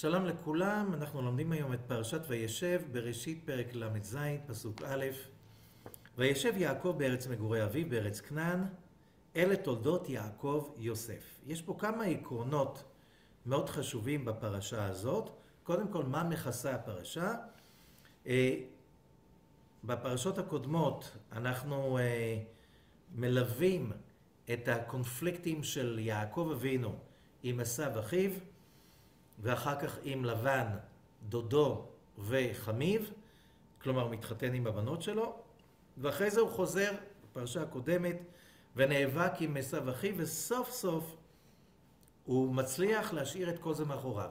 שלום לכולם, אנחנו לומדים היום את פרשת וישב בראשית פרק ל"ז, פסוק א', וישב יעקב בארץ מגורי אביו, בארץ כנען, אלה תולדות יעקב יוסף. יש פה כמה עקרונות מאוד חשובים בפרשה הזאת. קודם כל, מה מכסה הפרשה? אה, בפרשות הקודמות אנחנו אה, מלווים את הקונפליקטים של יעקב אבינו עם עשיו אחיו, ואחר כך עם לבן, דודו וחמיב, כלומר מתחתן עם הבנות שלו, ואחרי זה הוא חוזר, בפרשה הקודמת, ונאבק עם עשיו אחיו, וסוף סוף הוא מצליח להשאיר את כל זה מאחוריו.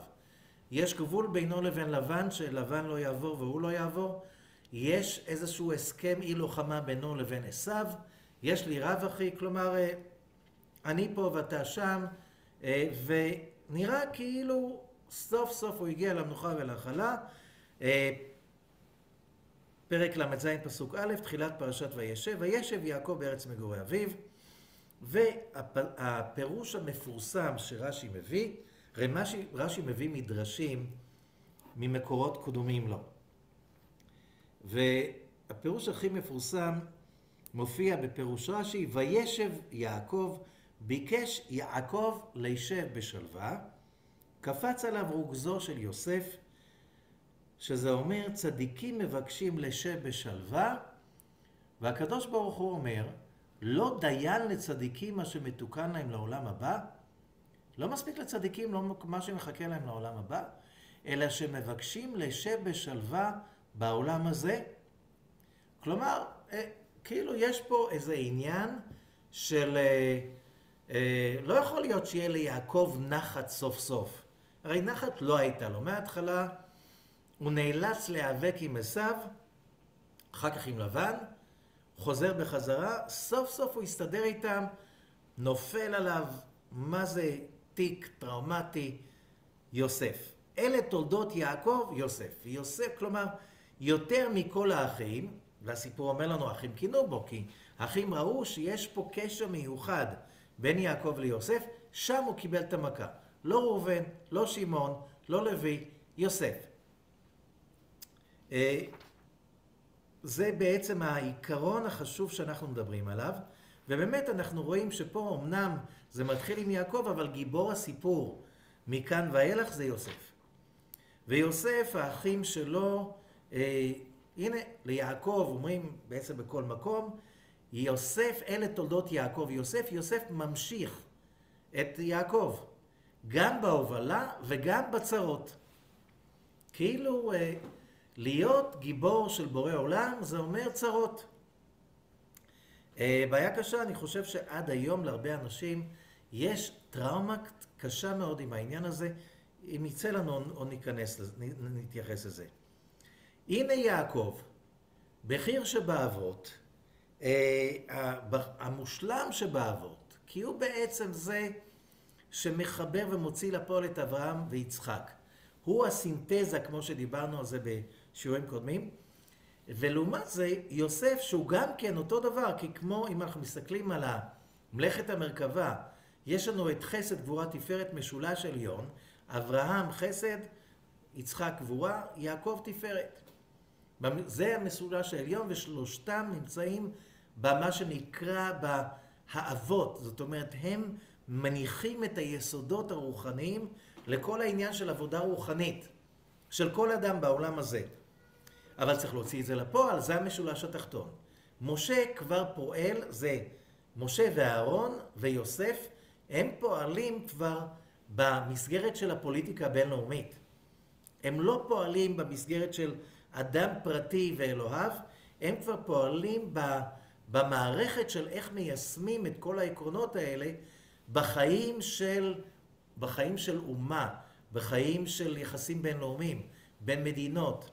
יש גבול בינו לבין לבן, שלבן לא יעבור והוא לא יעבור. יש איזשהו הסכם אי לוחמה בינו לבין עשיו. יש לי רב אחי, כלומר, אה, אני פה ואתה שם, אה, ונראה כאילו סוף סוף הוא הגיע למנוחה ולנחלה. אה, פרק ל"ז פסוק א', תחילת פרשת וישב, וישב יעקב בארץ מגורי אביו, והפירוש המפורסם שרש"י מביא, רש"י, רש"י מביא מדרשים ממקורות קדומים לו. והפירוש הכי מפורסם מופיע בפירוש רש"י, וישב יעקב, ביקש יעקב לישב בשלווה, קפץ עליו רוגזו של יוסף, שזה אומר צדיקים מבקשים לשב בשלווה, והקדוש ברוך הוא אומר, לא דיין לצדיקים מה שמתוקן להם לעולם הבא, לא מספיק לצדיקים לא מה שמחכה להם לעולם הבא, אלא שמבקשים לשב בשלווה בעולם הזה. כלומר, אה, כאילו יש פה איזה עניין של... אה, אה, לא יכול להיות שיהיה ליעקב נחת סוף סוף. הרי נחת לא הייתה לו. מההתחלה הוא נאלץ להיאבק עם עשיו, אחר כך עם לבן, חוזר בחזרה, סוף סוף הוא הסתדר איתם, נופל עליו, מה זה תיק טראומטי, יוסף. אלה תולדות יעקב, יוסף. יוסף, כלומר, יותר מכל האחים, והסיפור אומר לנו, האחים כינו בו, כי האחים ראו שיש פה קשר מיוחד בין יעקב ליוסף, שם הוא קיבל את המכה. לא ראובן, לא שמעון, לא לוי, יוסף. אה, זה בעצם העיקרון החשוב שאנחנו מדברים עליו, ובאמת אנחנו רואים שפה אמנם זה מתחיל עם יעקב, אבל גיבור הסיפור מכאן ואילך זה יוסף. ויוסף, האחים שלו, אה, הנה, ליעקב אומרים בעצם בכל מקום, יוסף, אלה תולדות יעקב. יוסף, יוסף ממשיך את יעקב. גם בהובלה וגם בצרות. כאילו אה, להיות גיבור של בורא עולם זה אומר צרות. אה, בעיה קשה, אני חושב שעד היום להרבה אנשים יש טראומה קשה מאוד עם העניין הזה. אם יצא לנו או ניכנס, נתייחס לזה. הנה יעקב, בחיר שבאבות, אה, המושלם שבאבות, כי הוא בעצם זה שמחבר ומוציא לפועל את אברהם ויצחק. הוא הסינתזה, כמו שדיברנו על זה בשיעורים קודמים. ולעומת זה, יוסף, שהוא גם כן אותו דבר, כי כמו אם אנחנו מסתכלים על מלאכת המרכבה, יש לנו את חסד, גבורה, תפארת, משולש עליון, אברהם חסד, יצחק גבורה, יעקב תפארת. זה המשולש העליון, ושלושתם נמצאים במה שנקרא בהאבות. זאת אומרת, הם מניחים את היסודות הרוחניים לכל העניין של עבודה רוחנית, של כל אדם בעולם הזה. אבל צריך להוציא את זה לפועל, זה המשולש התחתון. משה כבר פועל, זה משה ואהרון ויוסף, הם פועלים כבר במסגרת של הפוליטיקה הבינלאומית. הם לא פועלים במסגרת של אדם פרטי ואלוהיו, הם כבר פועלים במערכת של איך מיישמים את כל העקרונות האלה בחיים של, בחיים של אומה, בחיים של יחסים בינלאומיים, בין מדינות.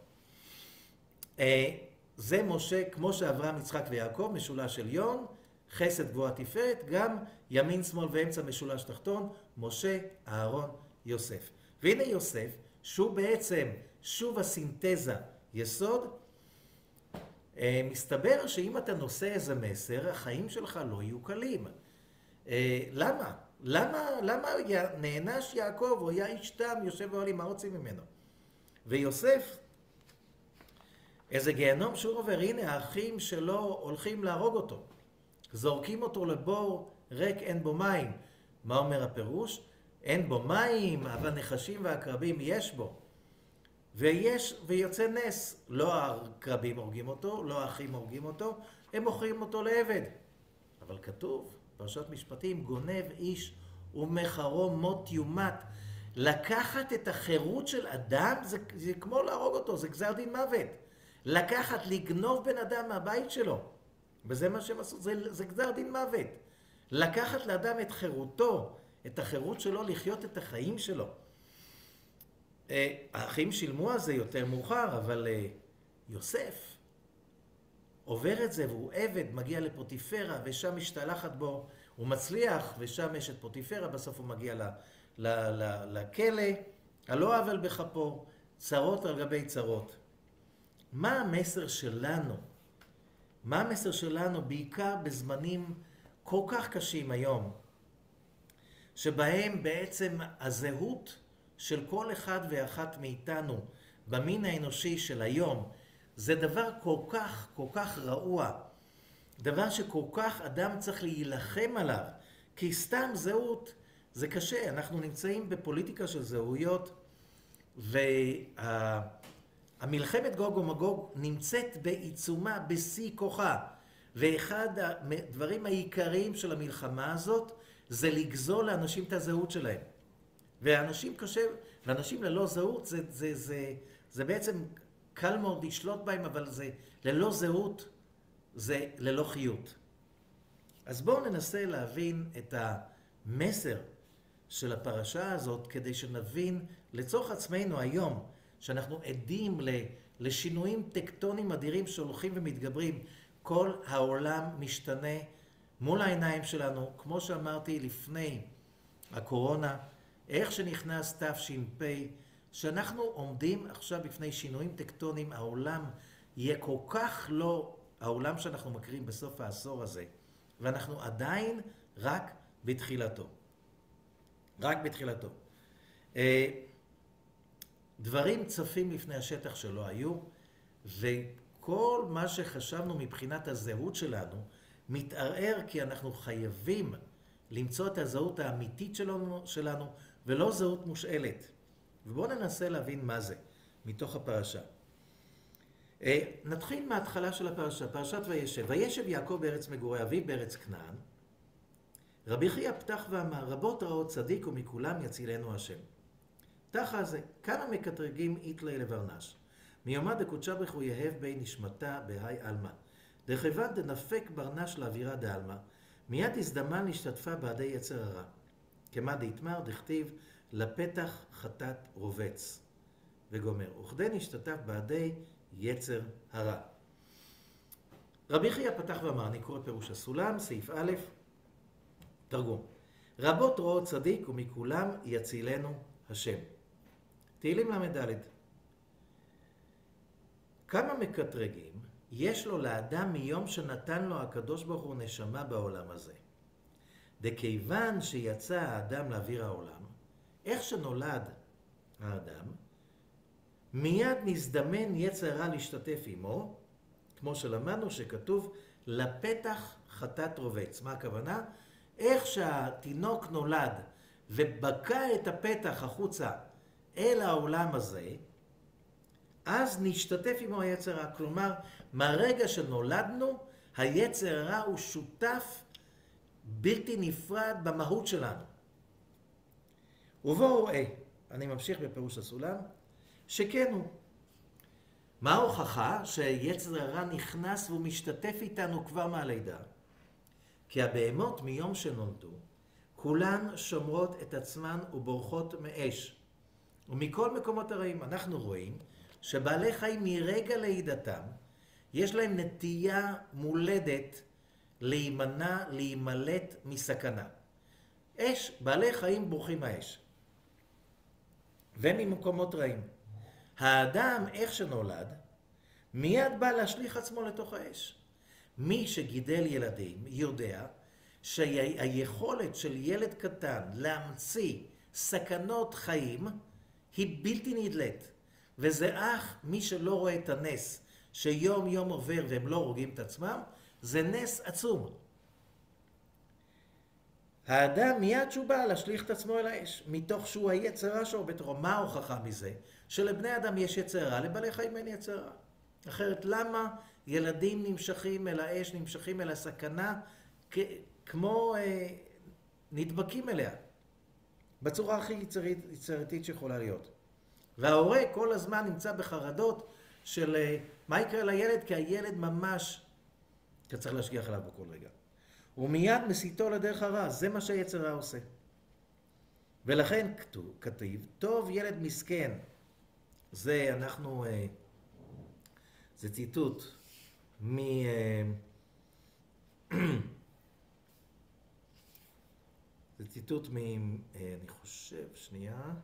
אה, זה משה, כמו שאברהם, יצחק ויעקב, משולש עליון, חסד גבוהה תפארת, גם ימין, שמאל ואמצע משולש תחתון, משה, אהרון, יוסף. והנה יוסף, שהוא בעצם שוב הסינתזה, יסוד, אה, מסתבר שאם אתה נושא איזה מסר, החיים שלך לא יהיו קלים. אה, למה? למה, למה נענש יעקב, הוא היה איש תם, יושב באוהלים, מה רוצים ממנו? ויוסף, איזה גיהנום שהוא עובר, הנה האחים שלו הולכים להרוג אותו. זורקים אותו לבור ריק, אין בו מים. מה אומר הפירוש? אין בו מים, אבל נחשים ועקרבים יש בו. ויש, ויוצא נס. לא העקרבים הורגים אותו, לא האחים הורגים אותו, הם מוכרים אותו לעבד. אבל כתוב, פרשת משפטים, גונב איש ומחרו מות יומת. לקחת את החירות של אדם זה, זה כמו להרוג אותו, זה גזר דין מוות. לקחת, לגנוב בן אדם מהבית שלו. וזה מה שהם עשו, זה, זה גזר דין מוות. לקחת לאדם את חירותו, את החירות שלו לחיות את החיים שלו. אה, האחים שילמו על זה יותר מאוחר, אבל אה, יוסף עובר את זה והוא עבד, מגיע לפוטיפרה ושם משתלחת בו, הוא מצליח ושם יש את פוטיפרה, בסוף הוא מגיע ל, לכלא, על לא עוול בכפו, צרות על גבי צרות. מה המסר שלנו? מה המסר שלנו בעיקר בזמנים כל כך קשים היום, שבהם בעצם הזהות של כל אחד ואחת מאיתנו במין האנושי של היום זה דבר כל כך, כל כך רעוע, דבר שכל כך אדם צריך להילחם עליו, כי סתם זהות זה קשה, אנחנו נמצאים בפוליטיקה של זהויות והמלחמת גוג ומגוג נמצאת בעיצומה, בשיא כוחה. ואחד הדברים העיקריים של המלחמה הזאת זה לגזול לאנשים את הזהות שלהם. ואנשים קשה, ואנשים ללא זהות זה, זה, זה, זה בעצם קל מאוד לשלוט בהם, אבל זה ללא זהות זה ללא חיות. אז בואו ננסה להבין את המסר של הפרשה הזאת כדי שנבין לצורך עצמנו היום, שאנחנו עדים לשינויים טקטונים אדירים שהולכים ומתגברים כל העולם משתנה מול העיניים שלנו, כמו שאמרתי לפני הקורונה, איך שנכנס תש"פ, שאנחנו עומדים עכשיו בפני שינויים טקטוניים, העולם יהיה כל כך לא העולם שאנחנו מכירים בסוף העשור הזה, ואנחנו עדיין רק בתחילתו. רק בתחילתו. אה, דברים צפים לפני השטח שלא היו, ו... כל מה שחשבנו מבחינת הזהות שלנו מתערער כי אנחנו חייבים למצוא את הזהות האמיתית שלנו, שלנו ולא זהות מושאלת. ובואו ננסה להבין מה זה מתוך הפרשה. אה, נתחיל מההתחלה של הפרשה, פרשת וישב. וישב יעקב בארץ מגורי אביו בארץ כנען. רבי חייא פתח ואמר, רבות רעות צדיק ומכולם יצילנו השם. תחה זה, כמה מקטרגים איתלי לברנש. מיומא דקודשא בריך הוא יהב בי נשמתה בהאי עלמא. דכיוון דנפק ברנש לאווירה דעלמא, מיד הזדמן להשתתפה בעדי יצר הרע. כמה דאיתמר דכתיב לפתח חטאת רובץ. וגומר, וכדי נשתתף בעדי יצר הרע. רבי חייא פתח ואמר, אני קורא פירוש הסולם, סעיף א', תרגום. רבות רואות צדיק ומכולם יצילנו השם. תהילים ל"ד כמה מקטרגים יש לו לאדם מיום שנתן לו הקדוש ברוך הוא נשמה בעולם הזה. דכיוון שיצא האדם לאוויר העולם, איך שנולד האדם, מיד מזדמן יצר רע להשתתף עמו, כמו שלמדנו שכתוב לפתח חטאת רובץ. מה הכוונה? איך שהתינוק נולד ובקע את הפתח החוצה אל העולם הזה, אז נשתתף עמו היצר רע. כלומר, מהרגע שנולדנו, היצר הרע הוא שותף בלתי נפרד במהות שלנו. ובואו ראה, אני ממשיך בפירוש הסולם, שכן הוא. מה ההוכחה שיצר הרע נכנס והוא משתתף איתנו כבר מהלידה? כי הבהמות מיום שנולדו, כולן שומרות את עצמן ובורחות מאש. ומכל מקומות הרעים אנחנו רואים שבעלי חיים מרגע לידתם, יש להם נטייה מולדת להימנע, להימלט מסכנה. אש, בעלי חיים בורחים מהאש. וממקומות רעים. האדם, איך שנולד, מיד בא להשליך עצמו לתוך האש. מי שגידל ילדים יודע שהיכולת של ילד קטן להמציא סכנות חיים היא בלתי נדלית. וזה אך מי שלא רואה את הנס שיום יום עובר והם לא הורגים את עצמם, זה נס עצום. האדם מיד שהוא בא להשליך את עצמו אל האש, מתוך שהוא היצר רע שלו בתוכו. מה ההוכחה מזה? שלבני אדם יש יצר רע, לבעלי חיים אין יצר רע. אחרת למה ילדים נמשכים אל האש, נמשכים אל הסכנה, כמו אה, נדבקים אליה, בצורה הכי יצרית, יצירתית שיכולה להיות. וההורה כל הזמן נמצא בחרדות של אה, מה יקרה לילד, כי הילד ממש, אתה צריך להשגיח עליו בכל רגע. הוא מיד מסיתו לדרך הרע, זה מה שהיצר רע עושה. ולכן כתוב, כתיב, טוב ילד מסכן, זה אנחנו, אה, זה ציטוט מ... אה, זה ציטוט מ... אני חושב, שנייה.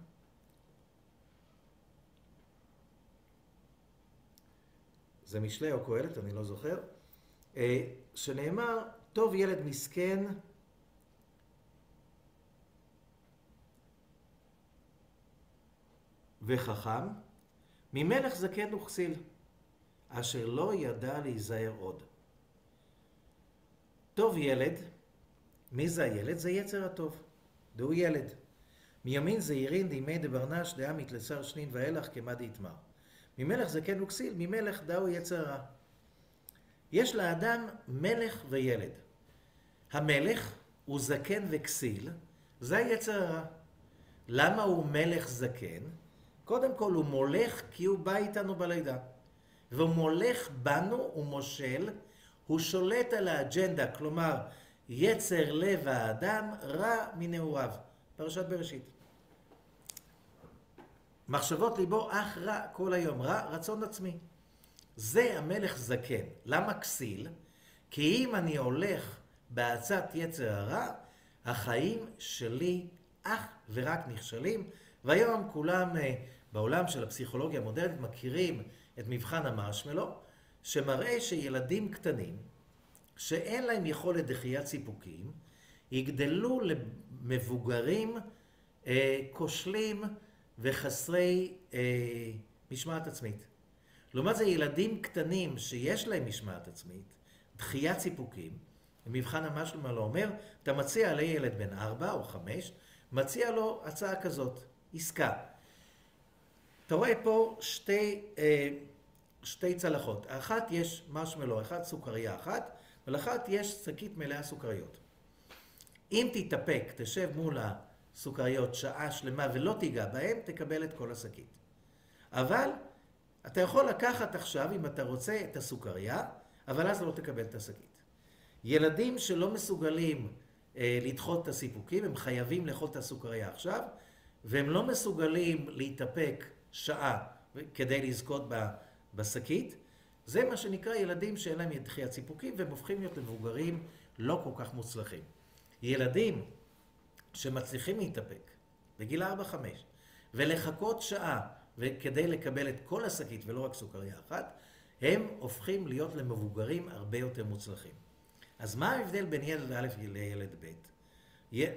זה משלי או קהלת, אני לא זוכר, שנאמר, טוב ילד מסכן וחכם, ממלך זקן וכסיל, אשר לא ידע להיזהר עוד. טוב ילד, מי זה הילד? זה יצר הטוב, דהו ילד. מימין זעירין דימי דברנש דעה מתלסר שנין ואילך כמה דהתמר. ממלך זקן וכסיל, ממלך דהו יצר רע. יש לאדם מלך וילד. המלך הוא זקן וכסיל, זה היצר הרע. למה הוא מלך זקן? קודם כל הוא מולך כי הוא בא איתנו בלידה. והוא מולך בנו, הוא מושל, הוא שולט על האג'נדה, כלומר, יצר לב האדם רע מנעוריו. פרשת בראשית. מחשבות ליבו אך רע כל היום, רע רצון עצמי. זה המלך זקן. למה כסיל? כי אם אני הולך בעצת יצר הרע, החיים שלי אך ורק נכשלים, והיום כולם אה, בעולם של הפסיכולוגיה המודרנית מכירים את מבחן המרשמלו, שמראה שילדים קטנים, שאין להם יכולת דחיית סיפוקים, יגדלו למבוגרים אה, כושלים וחסרי אה, משמעת עצמית. לעומת זה ילדים קטנים שיש להם משמעת עצמית, דחיית סיפוקים, מבחן המשלמה לא אומר, אתה מציע לילד בן ארבע או חמש, מציע לו הצעה כזאת, עסקה. אתה רואה פה שתי, אה, שתי צלחות, אחת יש משמלו, אחת סוכריה אחת, ולאחת יש שקית מלאה סוכריות. אם תתאפק, תשב מול הסוכריות שעה שלמה ולא תיגע בהן, תקבל את כל השקית. אבל אתה יכול לקחת עכשיו, אם אתה רוצה, את הסוכריה, אבל אז לא תקבל את השקית. ילדים שלא מסוגלים אה, לדחות את הסיפוקים, הם חייבים לאכול את הסוכריה עכשיו, והם לא מסוגלים להתאפק שעה כדי לזכות בשקית. זה מה שנקרא ילדים שאין להם דחיית סיפוקים, והם הופכים להיות מבוגרים לא כל כך מוצלחים. ילדים שמצליחים להתאפק בגיל 4-5 ולחכות שעה וכדי לקבל את כל השקית ולא רק סוכריה אחת, הם הופכים להיות למבוגרים הרבה יותר מוצלחים. אז מה ההבדל בין ילד א' לילד ב'?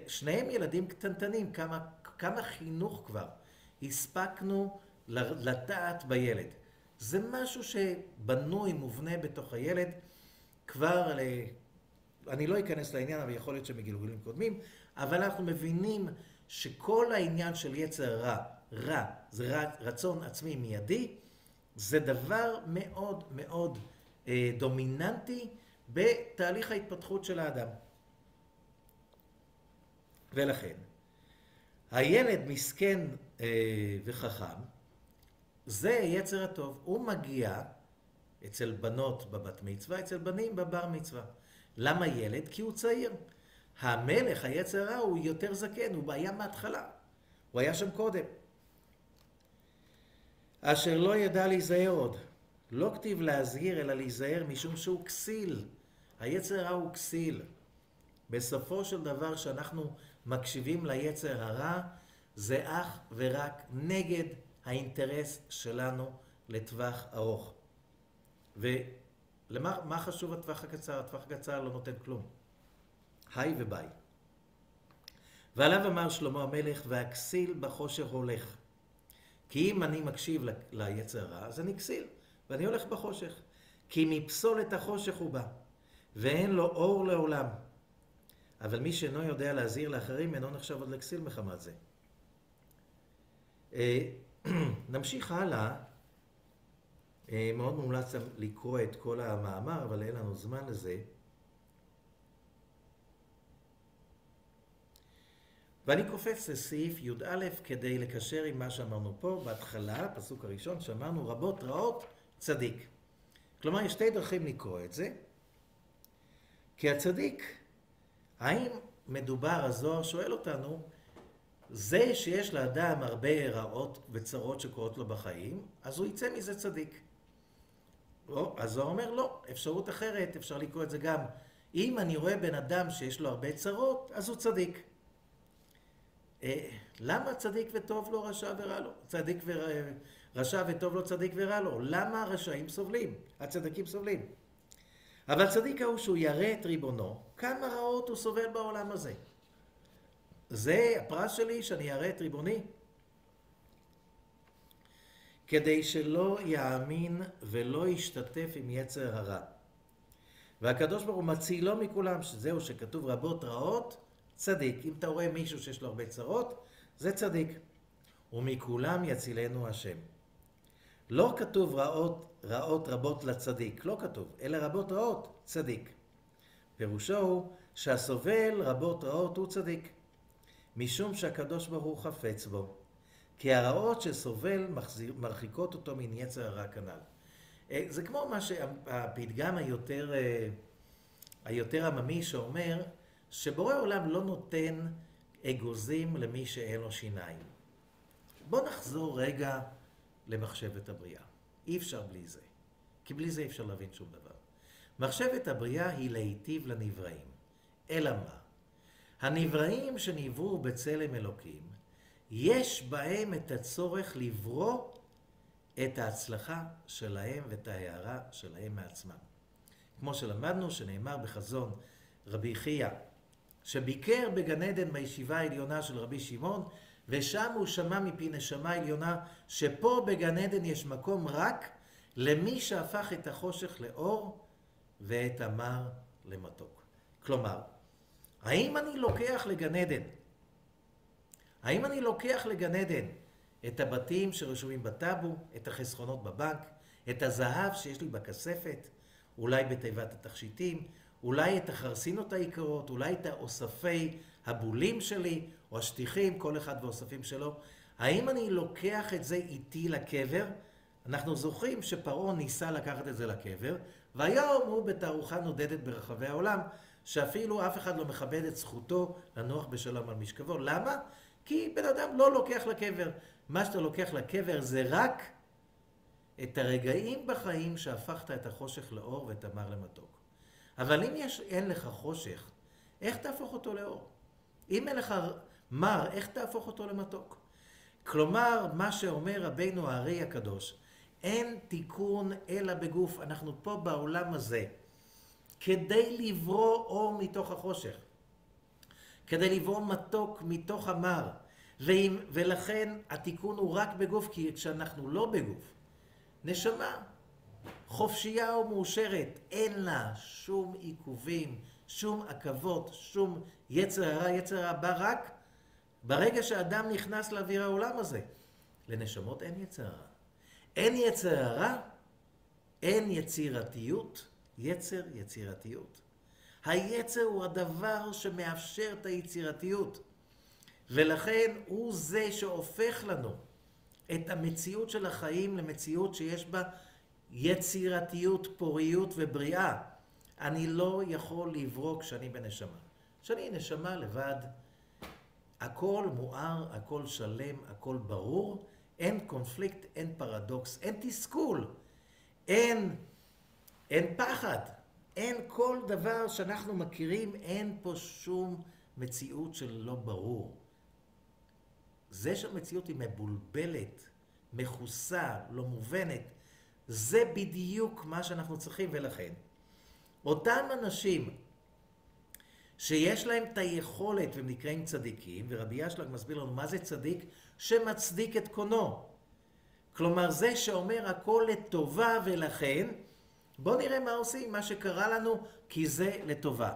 שניהם ילדים קטנטנים, כמה, כמה חינוך כבר הספקנו לטעת בילד. זה משהו שבנוי, מובנה בתוך הילד כבר, אני לא אכנס לעניין, אבל יכול להיות שמגלגולים קודמים, אבל אנחנו מבינים שכל העניין של יצר רע, רע, זה רצון עצמי מיידי, זה דבר מאוד מאוד אה, דומיננטי בתהליך ההתפתחות של האדם. ולכן, הילד מסכן אה, וחכם, זה יצר הטוב. הוא מגיע אצל בנות בבת מצווה, אצל בנים בבר מצווה. למה ילד? כי הוא צעיר. המלך, היצר הרע, הוא יותר זקן, הוא היה מההתחלה. הוא היה שם קודם. אשר לא ידע להיזהר עוד. לא כתיב להזהיר, אלא להיזהר משום שהוא כסיל. היצר הרע הוא כסיל. בסופו של דבר, כשאנחנו מקשיבים ליצר הרע, זה אך ורק נגד האינטרס שלנו לטווח ארוך. ולמה חשוב הטווח הקצר? הטווח הקצר לא נותן כלום. היי וביי. ועליו אמר שלמה המלך, והכסיל בחושך הולך. כי אם אני מקשיב ליצר הרע, אז אני כסיל, ואני הולך בחושך. כי מפסולת החושך הוא בא, ואין לו אור לעולם. אבל מי שאינו יודע להזהיר לאחרים, אינו נחשב עוד לכסיל מחמת זה. אה, נמשיך הלאה. אה, מאוד מומלץ לקרוא את כל המאמר, אבל אין לנו זמן לזה. ואני קופץ לסעיף י"א כדי לקשר עם מה שאמרנו פה בהתחלה, הפסוק הראשון, שאמרנו רבות רעות צדיק. כלומר, יש שתי דרכים לקרוא את זה. כי הצדיק, האם מדובר, הזוהר שואל אותנו, זה שיש לאדם הרבה רעות וצרות שקורות לו בחיים, אז הוא יצא מזה צדיק. לא, הזוהר אומר לא, אפשרות אחרת, אפשר לקרוא את זה גם. אם אני רואה בן אדם שיש לו הרבה צרות, אז הוא צדיק. אה, למה צדיק וטוב לו, רשע ורע לו? צדיק ורשע וטוב לו, צדיק ורע לו. למה הרשעים סובלים? הצדיקים סובלים. אבל צדיק ההוא שהוא ירא את ריבונו, כמה רעות הוא סובל בעולם הזה. זה הפרס שלי שאני ירא את ריבוני. כדי שלא יאמין ולא ישתתף עם יצר הרע. והקדוש ברוך הוא מצילו מכולם, שזהו שכתוב רבות רעות, צדיק. אם אתה רואה מישהו שיש לו הרבה צרות, זה צדיק. ומכולם יצילנו השם. לא כתוב רעות, רעות רבות לצדיק, לא כתוב, אלא רבות רעות, צדיק. פירושו הוא שהסובל רבות רעות הוא צדיק, משום שהקדוש ברוך חפץ בו. כי הרעות שסובל מחזיר, מרחיקות אותו מן יצר הרע כנ"ל. אה, זה כמו מה שהפתגם היותר, אה, היותר עממי שאומר שבורא עולם לא נותן אגוזים למי שאין לו שיניים. בוא נחזור רגע למחשבת הבריאה. אי אפשר בלי זה. כי בלי זה אי אפשר להבין שום דבר. מחשבת הבריאה היא להיטיב לנבראים. אלא מה? הנבראים שנבראו בצלם אלוקים, יש בהם את הצורך לברוא את ההצלחה שלהם ואת ההערה שלהם מעצמם. כמו שלמדנו, שנאמר בחזון רבי חייא, שביקר בגן עדן בישיבה העליונה של רבי שמעון, ושם הוא שמע מפי נשמה עליונה שפה בגן עדן יש מקום רק למי שהפך את החושך לאור ואת המר למתוק. כלומר, האם אני לוקח לגן עדן, האם אני לוקח לגן עדן את הבתים שרשומים בטאבו, את החסכונות בבנק, את הזהב שיש לי בכספת, אולי בתיבת התכשיטים, אולי את החרסינות היקרות, אולי את האוספי הבולים שלי, או השטיחים, כל אחד ואוספים שלו. האם אני לוקח את זה איתי לקבר? אנחנו זוכרים שפרעה ניסה לקחת את זה לקבר, והיום הוא בתערוכה נודדת ברחבי העולם, שאפילו אף אחד לא מכבד את זכותו לנוח בשלום על משכבו. למה? כי בן אדם לא לוקח לקבר. מה שאתה לוקח לקבר זה רק את הרגעים בחיים שהפכת את החושך לאור ואת המר למתוק. אבל אם יש, אין לך חושך, איך תהפוך אותו לאור? אם אין לך מר, איך תהפוך אותו למתוק? כלומר, מה שאומר רבינו הארי הקדוש, אין תיקון אלא בגוף. אנחנו פה בעולם הזה כדי לברוא אור מתוך החושך, כדי לברוא מתוק מתוך המר, ולכן התיקון הוא רק בגוף, כי כשאנחנו לא בגוף, נשמה חופשייה ומאושרת, אין לה שום עיכובים, שום עכבות, שום יצר הרע, יצר הרע בא רק ברגע שאדם נכנס לאוויר העולם הזה. לנשמות אין יצר הרע. אין יצר הרע, אין יצירתיות, יצר יצירתיות. היצר הוא הדבר שמאפשר את היצירתיות, ולכן הוא זה שהופך לנו את המציאות של החיים למציאות שיש בה יצירתיות, פוריות ובריאה. אני לא יכול לברוא כשאני בנשמה. כשאני נשמה לבד, הכל מואר, הכל שלם, הכל ברור, אין קונפליקט, אין פרדוקס, אין תסכול, אין, אין פחד, אין כל דבר שאנחנו מכירים, אין פה שום מציאות של לא ברור. זה שהמציאות היא מבולבלת, מכוסה, לא מובנת, זה בדיוק מה שאנחנו צריכים, ולכן אותם אנשים שיש להם את היכולת והם נקראים צדיקים, ורבי אשלג מסביר לנו מה זה צדיק שמצדיק את קונו. כלומר זה שאומר הכל לטובה ולכן, בואו נראה מה עושים, מה שקרה לנו, כי זה לטובה.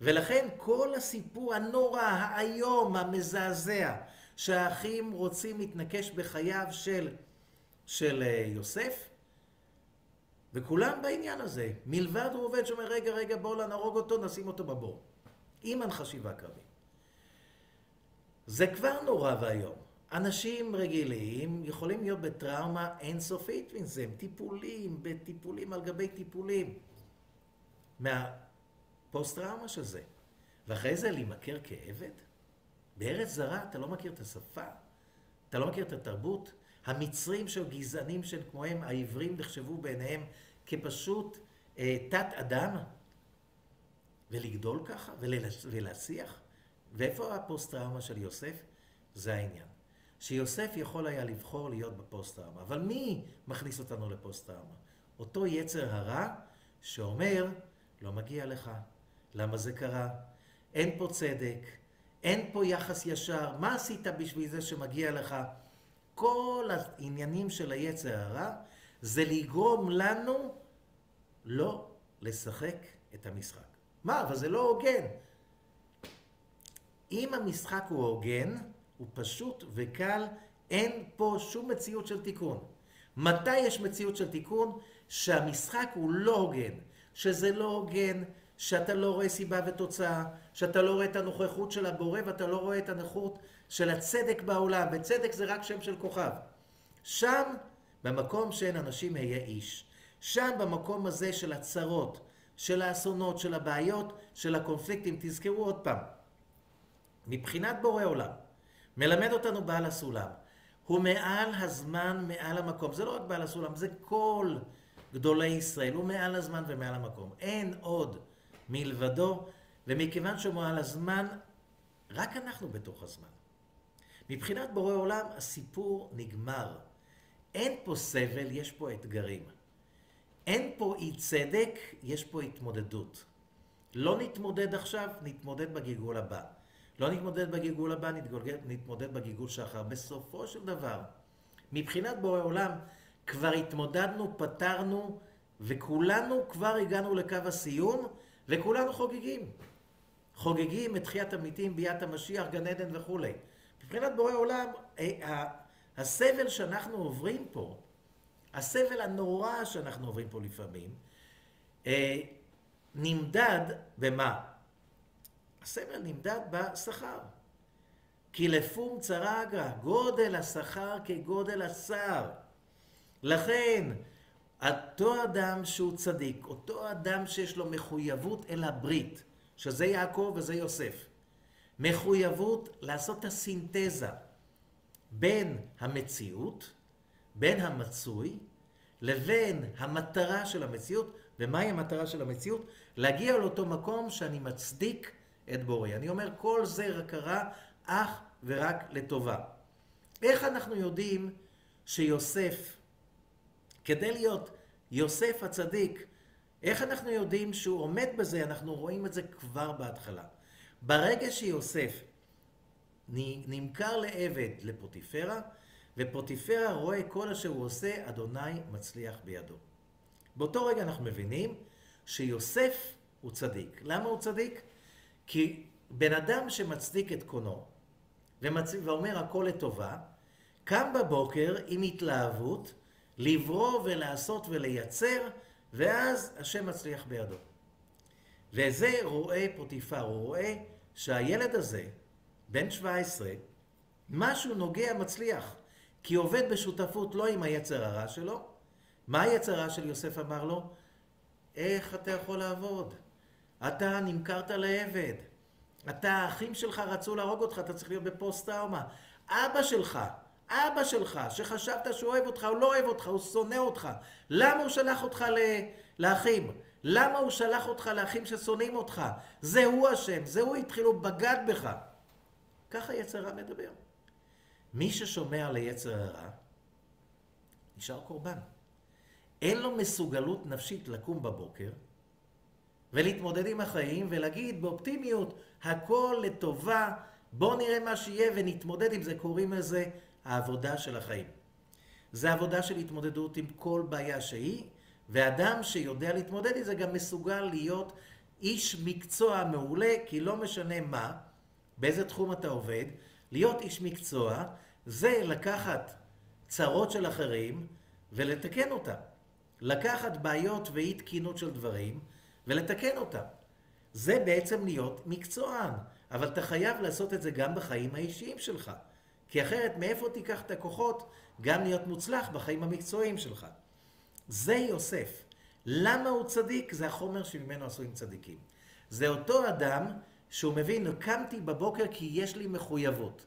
ולכן כל הסיפור הנורא, האיום, המזעזע, שהאחים רוצים להתנקש בחייו של, של אה, יוסף, וכולם בעניין הזה. מלבד ראובן שאומר, רגע, רגע, בואו נהרוג אותו, נשים אותו בבור. עם חשיבה קרבית. זה כבר נורא ואיום. אנשים רגילים יכולים להיות בטראומה אינסופית מזה, טיפולים, בטיפולים על גבי טיפולים. מהפוסט-טראומה של זה. ואחרי זה להימכר כעבד? בארץ זרה אתה לא מכיר את השפה, אתה לא מכיר את התרבות. המצרים של גזענים של כמוהם, העברים נחשבו בעיניהם כפשוט אה, תת אדם. ולגדול ככה ולהסיח? ואיפה הפוסט-טראומה של יוסף? זה העניין. שיוסף יכול היה לבחור להיות בפוסט-טראומה. אבל מי מכניס אותנו לפוסט-טראומה? אותו יצר הרע שאומר, לא מגיע לך, למה זה קרה? אין פה צדק, אין פה יחס ישר, מה עשית בשביל זה שמגיע לך? כל העניינים של היצר הרע זה לגרום לנו לא לשחק את המשחק. מה, אבל זה לא הוגן. אם המשחק הוא הוגן, הוא פשוט וקל, אין פה שום מציאות של תיקון. מתי יש מציאות של תיקון? שהמשחק הוא לא הוגן, שזה לא הוגן, שאתה לא רואה סיבה ותוצאה, שאתה לא רואה את הנוכחות של הבורא ואתה לא רואה את הנוחות של הצדק בעולם, וצדק זה רק שם של כוכב. שם, במקום שאין אנשים היה איש. שם, במקום הזה של הצרות, של האסונות, של הבעיות, של הקונפליקטים, תזכרו עוד פעם, מבחינת בורא עולם, מלמד אותנו בעל הסולם. הוא מעל הזמן, מעל המקום. זה לא רק בעל הסולם, זה כל גדולי ישראל. הוא מעל הזמן ומעל המקום. אין עוד מלבדו, ומכיוון שהוא מעל הזמן, רק אנחנו בתוך הזמן. מבחינת בורא עולם, הסיפור נגמר. אין פה סבל, יש פה אתגרים. אין פה אי צדק, יש פה התמודדות. לא נתמודד עכשיו, נתמודד בגלגול הבא. לא נתמודד בגלגול הבא, נתגולגל, נתמודד בגלגול שאחר. בסופו של דבר, מבחינת בורא עולם, כבר התמודדנו, פתרנו, וכולנו כבר הגענו לקו הסיום, וכולנו חוגגים. חוגגים את תחיית המתים, ביאת המשיח, גן עדן וכולי. מבחינת בורא עולם, אה, הסבל שאנחנו עוברים פה, הסבל הנורא שאנחנו עוברים פה לפעמים, אה, נמדד במה? הסבל נמדד בשכר. כי לפום אגרא, גודל השכר כגודל השר. לכן, אותו אדם שהוא צדיק, אותו אדם שיש לו מחויבות אל הברית, שזה יעקב וזה יוסף, מחויבות לעשות את הסינתזה בין המציאות, בין המצוי, לבין המטרה של המציאות, ומהי המטרה של המציאות? להגיע לאותו מקום שאני מצדיק את בוראי. אני אומר, כל זה קרה אך ורק לטובה. איך אנחנו יודעים שיוסף, כדי להיות יוסף הצדיק, איך אנחנו יודעים שהוא עומד בזה? אנחנו רואים את זה כבר בהתחלה. ברגע שיוסף נמכר לעבד לפוטיפרה, ופוטיפרה רואה כל אשר הוא עושה, אדוני מצליח בידו. באותו רגע אנחנו מבינים שיוסף הוא צדיק. למה הוא צדיק? כי בן אדם שמצדיק את קונו ומצ... ואומר הכל לטובה, קם בבוקר עם התלהבות לברוא ולעשות ולייצר, ואז השם מצליח בידו. וזה רואה פוטיפר, הוא רואה שהילד הזה, בן 17, משהו נוגע מצליח. כי עובד בשותפות לא עם היצר הרע שלו. מה היצר הרע של יוסף אמר לו? איך אתה יכול לעבוד? אתה נמכרת לעבד. אתה, האחים שלך רצו להרוג אותך, אתה צריך להיות בפוסט-טראומה. אבא שלך, אבא שלך, שחשבת שהוא אוהב אותך, הוא לא אוהב אותך, הוא שונא אותך. למה הוא שלח אותך לאחים? למה הוא שלח אותך לאחים ששונאים אותך? זה הוא אשם, זה הוא התחיל, הוא בגד בך. ככה יצר רע מדבר. מי ששומע ליצר הרע, נשאר קורבן. אין לו מסוגלות נפשית לקום בבוקר ולהתמודד עם החיים ולהגיד באופטימיות, הכל לטובה, בואו נראה מה שיהיה ונתמודד עם זה, קוראים לזה העבודה של החיים. זה עבודה של התמודדות עם כל בעיה שהיא, ואדם שיודע להתמודד עם זה גם מסוגל להיות איש מקצוע מעולה, כי לא משנה מה, באיזה תחום אתה עובד, להיות איש מקצוע זה לקחת צרות של אחרים ולתקן אותם. לקחת בעיות ואי תקינות של דברים ולתקן אותם. זה בעצם להיות מקצוען, אבל אתה חייב לעשות את זה גם בחיים האישיים שלך. כי אחרת מאיפה תיקח את הכוחות גם להיות מוצלח בחיים המקצועיים שלך? זה יוסף. למה הוא צדיק? זה החומר שממנו עשויים צדיקים. זה אותו אדם שהוא מבין, קמתי בבוקר כי יש לי מחויבות.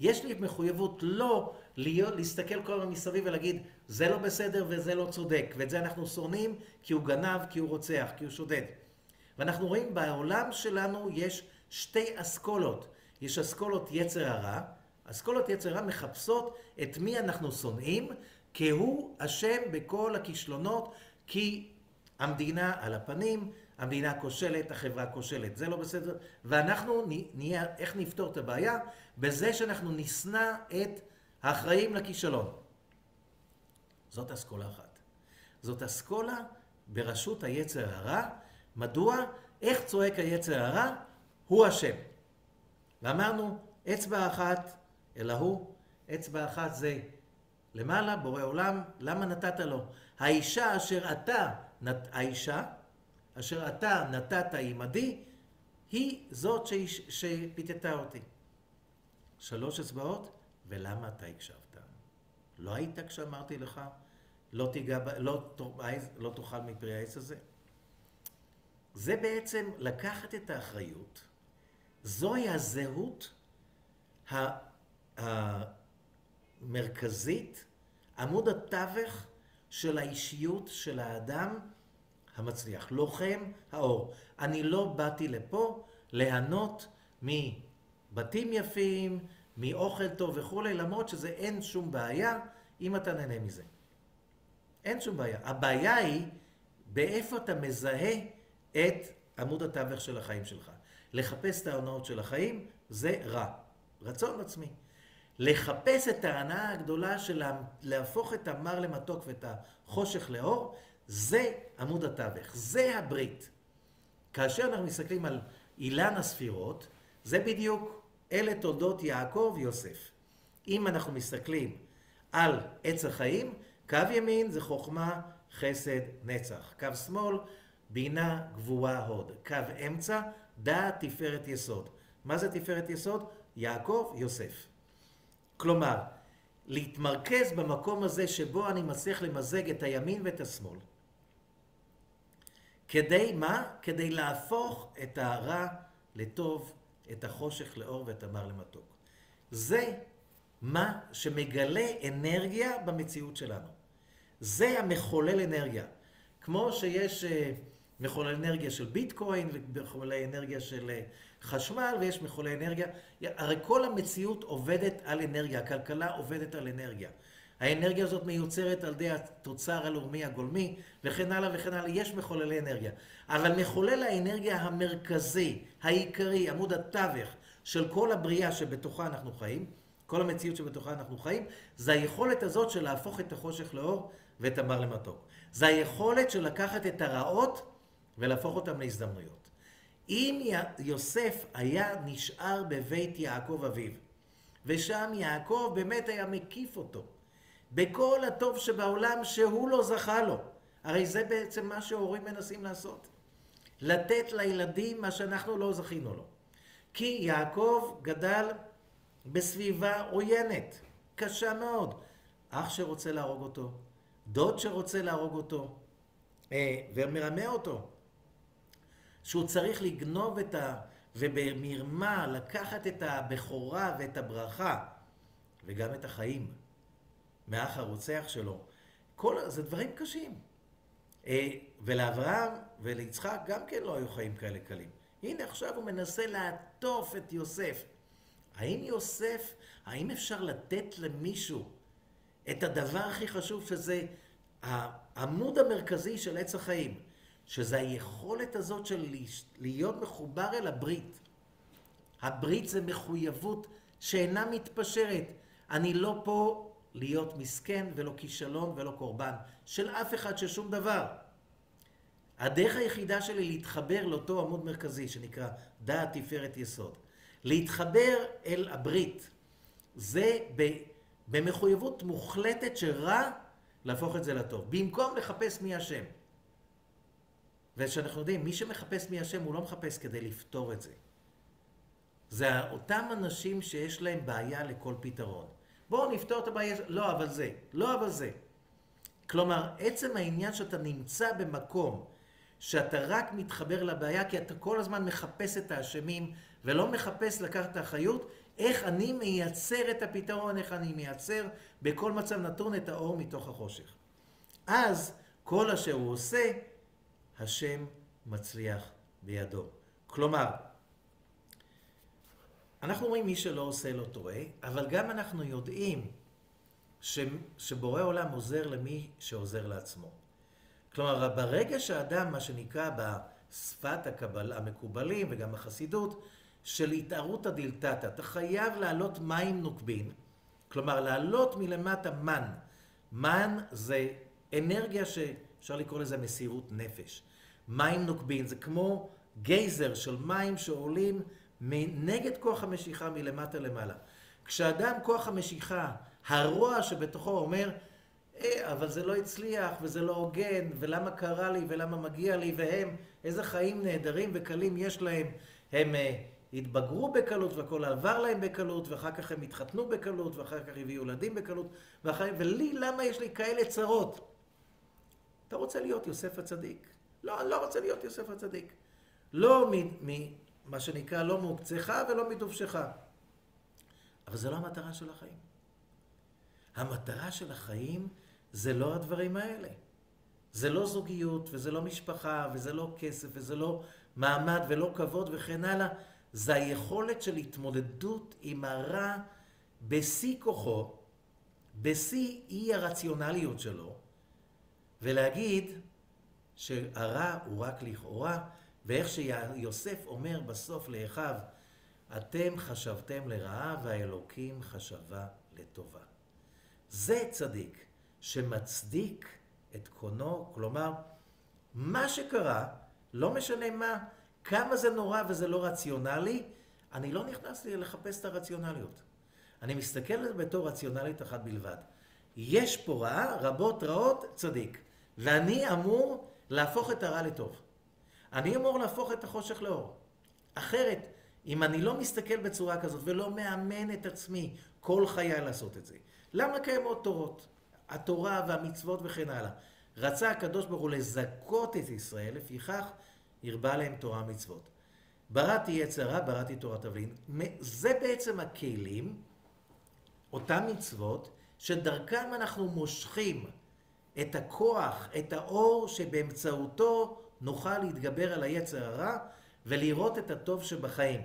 יש לי מחויבות לא להיות, להסתכל כל הזמן מסביב ולהגיד, זה לא בסדר וזה לא צודק, ואת זה אנחנו שונאים כי הוא גנב, כי הוא רוצח, כי הוא שודד. ואנחנו רואים בעולם שלנו יש שתי אסכולות. יש אסכולות יצר הרע, אסכולות יצר הרע מחפשות את מי אנחנו שונאים, כי הוא אשם בכל הכישלונות, כי המדינה על הפנים, המדינה כושלת, החברה כושלת, זה לא בסדר, ואנחנו נהיה, איך נפתור את הבעיה? בזה שאנחנו נשנא את האחראים לכישלון. זאת אסכולה אחת. זאת אסכולה בראשות היצר הרע. מדוע? איך צועק היצר הרע? הוא אשם. ואמרנו, אצבע אחת אלא הוא, אצבע אחת זה למעלה, בורא עולם, למה נתת לו? האישה אשר אתה, האישה אשר אתה נתת עמדי, היא זאת שפיתתה אותי. שלוש אצבעות, ולמה אתה הקשבת? לא היית כשאמרתי לך, לא, תיגע, לא, לא תאכל מפרי העץ הזה? זה בעצם לקחת את האחריות, זוהי הזהות המרכזית, עמוד התווך של האישיות של האדם המצליח, לוחם האור. אני לא באתי לפה ליהנות מבתים יפים, מאוכל טוב וכולי, למרות שזה אין שום בעיה אם אתה נהנה מזה. אין שום בעיה. הבעיה היא באיפה אתה מזהה את עמוד התווך של החיים שלך. לחפש את ההונאות של החיים זה רע. רצון עצמי. לחפש את ההנאה הגדולה של להפוך את המר למתוק ואת החושך לאור, זה עמוד התווך, זה הברית. כאשר אנחנו מסתכלים על אילן הספירות, זה בדיוק אלה תולדות יעקב יוסף. אם אנחנו מסתכלים על עץ החיים, קו ימין זה חוכמה, חסד, נצח. קו שמאל, בינה, גבורה, הוד. קו אמצע, דעת, תפארת, יסוד. מה זה תפארת יסוד? יעקב, יוסף. כלומר, להתמרכז במקום הזה שבו אני מצליח למזג את הימין ואת השמאל. כדי מה? כדי להפוך את הרע לטוב, את החושך לאור ואת המר למתוק. זה מה שמגלה אנרגיה במציאות שלנו. זה המחולל אנרגיה. כמו שיש אה, מחולל אנרגיה של ביטקוין ומחולל אנרגיה של אה, חשמל ויש מחולל אנרגיה. הרי כל המציאות עובדת על אנרגיה, הכלכלה עובדת על אנרגיה. האנרגיה הזאת מיוצרת על ידי התוצר הלאומי הגולמי וכן הלאה וכן הלאה, יש מחוללי אנרגיה. אבל מחולל האנרגיה המרכזי, העיקרי, עמוד התווך של כל הבריאה שבתוכה אנחנו חיים, כל המציאות שבתוכה אנחנו חיים, זה היכולת הזאת של להפוך את החושך לאור ואת המר למתוק. זה היכולת של לקחת את הרעות ולהפוך אותן להזדמנויות. אם יוסף היה נשאר בבית יעקב אביו, ושם יעקב באמת היה מקיף אותו, בכל הטוב שבעולם שהוא לא זכה לו. הרי זה בעצם מה שהורים מנסים לעשות. לתת לילדים מה שאנחנו לא זכינו לו. כי יעקב גדל בסביבה עוינת, קשה מאוד. אח שרוצה להרוג אותו, דוד שרוצה להרוג אותו, אה, ומרמה אותו. שהוא צריך לגנוב את ה... ובמרמה לקחת את הבכורה ואת הברכה, וגם את החיים. מהאח הרוצח שלו. כל, זה דברים קשים. אה, ולאברהם וליצחק גם כן לא היו חיים כאלה קלים. הנה עכשיו הוא מנסה לעטוף את יוסף. האם יוסף, האם אפשר לתת למישהו את הדבר הכי חשוב שזה העמוד המרכזי של עץ החיים, שזה היכולת הזאת של להיות מחובר אל הברית. הברית זה מחויבות שאינה מתפשרת. אני לא פה להיות מסכן ולא כישלון ולא קורבן של אף אחד, של שום דבר. הדרך היחידה שלי להתחבר לאותו עמוד מרכזי שנקרא דעת תפארת יסוד, להתחבר אל הברית, זה במחויבות מוחלטת שרע להפוך את זה לטוב, במקום לחפש מי השם. ושאנחנו יודעים, מי שמחפש מי השם הוא לא מחפש כדי לפתור את זה. זה אותם אנשים שיש להם בעיה לכל פתרון. בואו נפתור את הבעיה, לא אבל זה, לא אבל זה. כלומר, עצם העניין שאתה נמצא במקום שאתה רק מתחבר לבעיה כי אתה כל הזמן מחפש את האשמים ולא מחפש לקחת את האחריות, איך אני מייצר את הפתרון, איך אני מייצר בכל מצב נתון את האור מתוך החושך. אז כל אשר הוא עושה, השם מצליח בידו. כלומר, אנחנו אומרים מי שלא עושה לא טועה, אבל גם אנחנו יודעים ש, שבורא עולם עוזר למי שעוזר לעצמו. כלומר, ברגע שאדם, מה שנקרא בשפת הקבל, המקובלים וגם בחסידות, של התערותא דילתתא, אתה חייב לעלות מים נוקבין, כלומר לעלות מלמטה מן. מן זה אנרגיה שאפשר לקרוא לזה מסירות נפש. מים נוקבין זה כמו גייזר של מים שעולים נגד כוח המשיכה מלמטה למעלה. כשאדם כוח המשיכה, הרוע שבתוכו אומר, אה, אבל זה לא הצליח, וזה לא הוגן, ולמה קרה לי, ולמה מגיע לי, והם, איזה חיים נהדרים וקלים יש להם. הם אה, התבגרו בקלות והכל עבר להם בקלות, ואחר כך הם התחתנו בקלות, ואחר כך הביאו ילדים בקלות, ואחר... ולי, למה יש לי כאלה צרות? אתה רוצה להיות יוסף הצדיק? לא, אני לא רוצה להיות יוסף הצדיק. לא ממה שנקרא, לא מעוקצך ולא מדובשך. אבל זה לא המטרה של החיים. המטרה של החיים זה לא הדברים האלה. זה לא זוגיות, וזה לא משפחה, וזה לא כסף, וזה לא מעמד, ולא כבוד וכן הלאה. זה היכולת של התמודדות עם הרע בשיא כוחו, בשיא אי הרציונליות שלו, ולהגיד שהרע הוא רק לכאורה, ואיך שיוסף אומר בסוף לאחיו, אתם חשבתם לרעה והאלוקים חשבה לטובה. זה צדיק שמצדיק את קונו, כלומר, מה שקרה, לא משנה מה, כמה זה נורא וזה לא רציונלי, אני לא נכנס לי לחפש את הרציונליות. אני מסתכל על זה בתור רציונלית אחת בלבד. יש פה רעה, רבות רעות, צדיק. ואני אמור להפוך את הרע לטוב. אני אמור להפוך את החושך לאור. אחרת, אם אני לא מסתכל בצורה כזאת ולא מאמן את עצמי כל חיי לעשות את זה, למה קיימות תורות? התורה והמצוות וכן הלאה. רצה הקדוש ברוך הוא לזכות את ישראל, לפיכך הרבה להם תורה ומצוות. בראתי יצרה, בראתי תורת אבלין. זה בעצם הכלים, אותם מצוות, שדרכם אנחנו מושכים את הכוח, את האור, שבאמצעותו נוכל להתגבר על היצר הרע ולראות את הטוב שבחיים.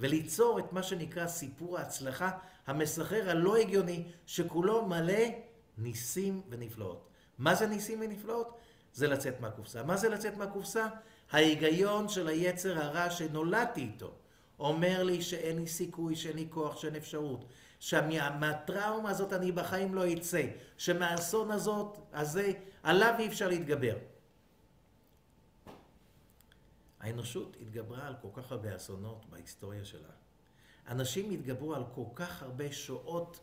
וליצור את מה שנקרא סיפור ההצלחה המסחרר הלא הגיוני, שכולו מלא ניסים ונפלאות. מה זה ניסים ונפלאות? זה לצאת מהקופסה. מה זה לצאת מהקופסה? ההיגיון של היצר הרע שנולדתי איתו אומר לי שאין לי סיכוי, שאין לי כוח, שאין אפשרות. שמהטראומה הזאת אני בחיים לא אצא. שמהאסון הזאת, הזה, עליו אי אפשר להתגבר. האנושות התגברה על כל כך הרבה אסונות בהיסטוריה שלה. אנשים התגברו על כל כך הרבה שואות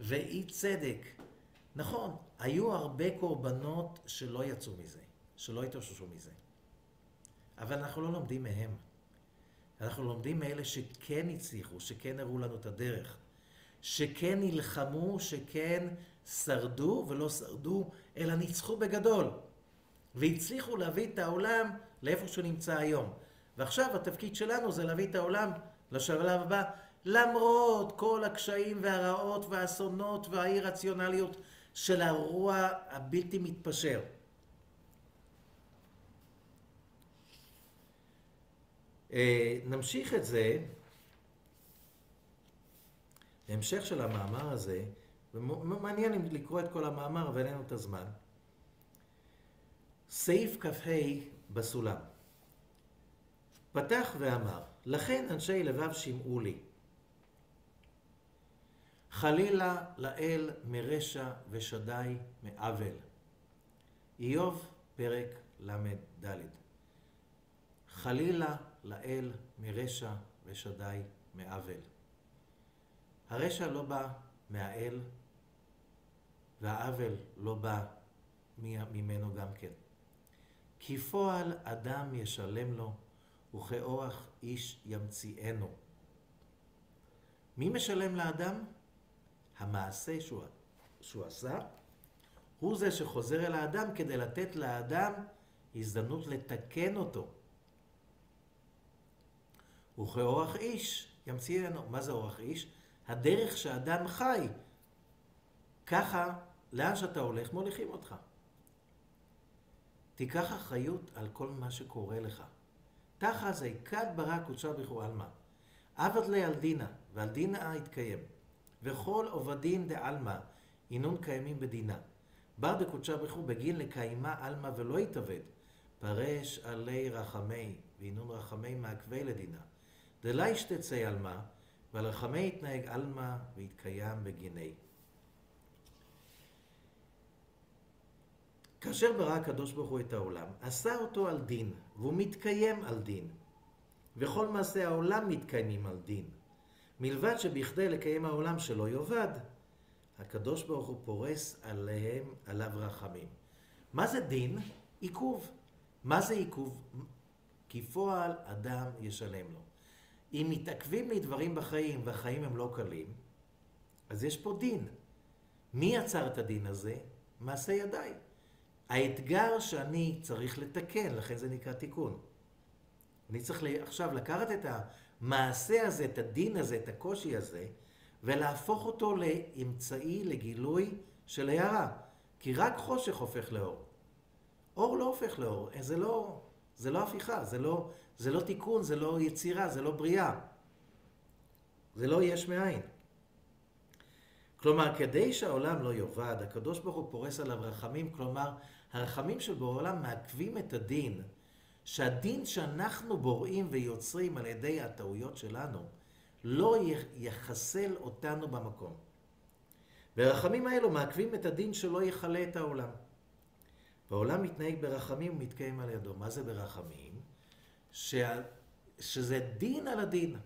ואי צדק. נכון, היו הרבה קורבנות שלא יצאו מזה, שלא התאוששו מזה. אבל אנחנו לא לומדים מהם. אנחנו לומדים מאלה שכן הצליחו, שכן הראו לנו את הדרך, שכן נלחמו, שכן שרדו ולא שרדו, אלא ניצחו בגדול. והצליחו להביא את העולם לאיפה שהוא נמצא היום. ועכשיו התפקיד שלנו זה להביא את העולם לשלב הבא, למרות כל הקשיים והרעות והאסונות והאי רציונליות של הרוע הבלתי מתפשר. אה, נמשיך את זה, המשך של המאמר הזה, ומעניין לקרוא את כל המאמר אבל אין לנו את הזמן. סעיף כ"ה בסולם. פתח ואמר, לכן אנשי לבב שמעו לי. חלילה לאל מרשע ושדי מעוול. איוב, פרק ל"ד. חלילה לאל מרשע ושדי מעוול. הרשע לא בא מהאל, והעוול לא בא ממנו גם כן. כי פועל אדם ישלם לו, וכאורח איש ימציאנו. מי משלם לאדם? המעשה שהוא, שהוא עשה, הוא זה שחוזר אל האדם כדי לתת לאדם הזדמנות לתקן אותו. וכאורח איש ימציאנו. מה זה אורח איש? הדרך שאדם חי. ככה, לאן שאתה הולך, מוליכים אותך. תיקח אחריות על כל מה שקורה לך. תחא כד ברק קודשה בכו עלמא. עבד לי על דינה, ועל דינה יתקיים. וכל עובדין דעלמא, אינון קיימים בדינה. בר דקודשה בכו בגין לקיימה עלמא ולא יתאבד. פרש עלי רחמי, ואינון רחמי מעכבי לדינה. דלה ישתצא עלמא, ועל רחמי יתנהג עלמא ויתקיים בגיני. כאשר ברא הקדוש ברוך הוא את העולם, עשה אותו על דין, והוא מתקיים על דין. וכל מעשי העולם מתקיימים על דין. מלבד שבכדי לקיים העולם שלא יאבד, הקדוש ברוך הוא פורס עליהם, עליו רחמים. מה זה דין? עיכוב. מה זה עיכוב? כי פועל אדם ישלם לו. אם מתעכבים לי דברים בחיים, והחיים הם לא קלים, אז יש פה דין. מי יצר את הדין הזה? מעשה ידיי. האתגר שאני צריך לתקן, לכן זה נקרא תיקון. אני צריך עכשיו לקחת את המעשה הזה, את הדין הזה, את הקושי הזה, ולהפוך אותו לאמצעי לגילוי של הערה. כי רק חושך הופך לאור. אור לא הופך לאור, זה לא, זה לא הפיכה, זה לא, זה לא תיקון, זה לא יצירה, זה לא בריאה. זה לא יש מאין. כלומר, כדי שהעולם לא יאבד, הקדוש ברוך הוא פורס עליו רחמים, כלומר, הרחמים של בורא עולם מעכבים את הדין, שהדין שאנחנו בוראים ויוצרים על ידי הטעויות שלנו, לא יחסל אותנו במקום. והרחמים האלו מעכבים את הדין שלא יכלה את העולם. והעולם מתנהג ברחמים ומתקיים על ידו. מה זה ברחמים? ש... שזה דין על הדין,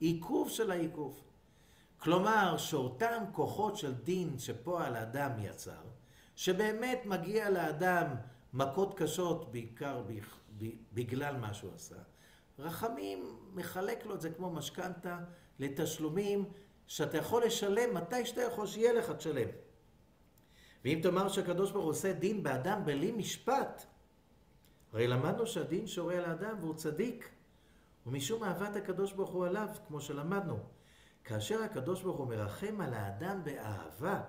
עיכוב של העיכוב. כלומר, שאותם כוחות של דין שפועל האדם יצר, שבאמת מגיע לאדם מכות קשות, בעיקר בגלל מה שהוא עשה, רחמים מחלק לו את זה כמו משכנתה לתשלומים שאתה יכול לשלם מתי שאתה יכול שיהיה לך תשלם. ואם תאמר שהקדוש ברוך הוא עושה דין באדם בלי משפט, הרי למדנו שהדין שורה על האדם והוא צדיק, ומשום אהבת הקדוש ברוך הוא עליו, כמו שלמדנו. כאשר הקדוש ברוך הוא מרחם על האדם באהבה,